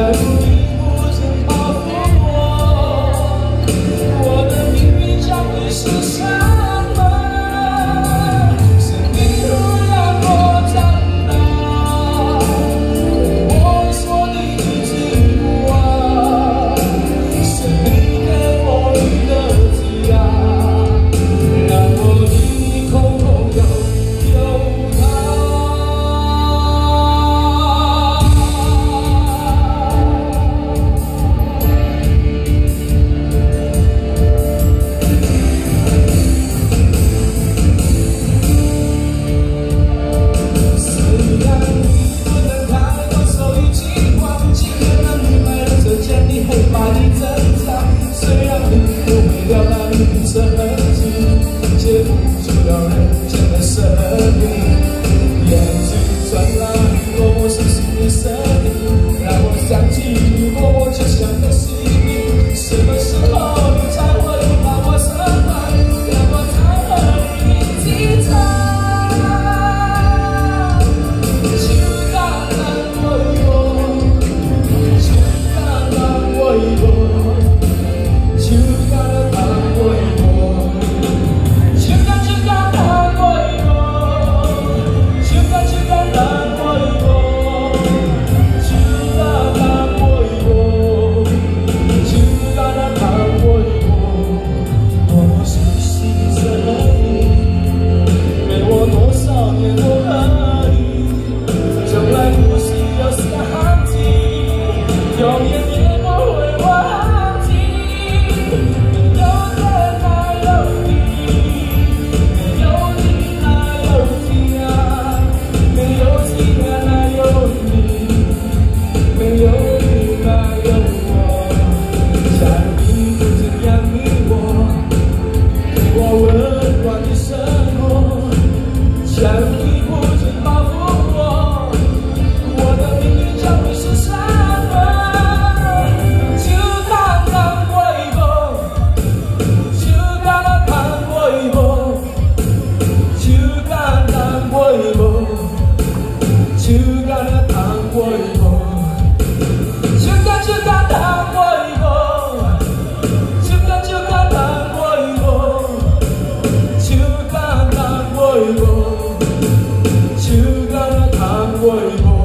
love 曾经却付出了热的生命远处传来的声音让我想起你多么慈我忘你什么，想你。would.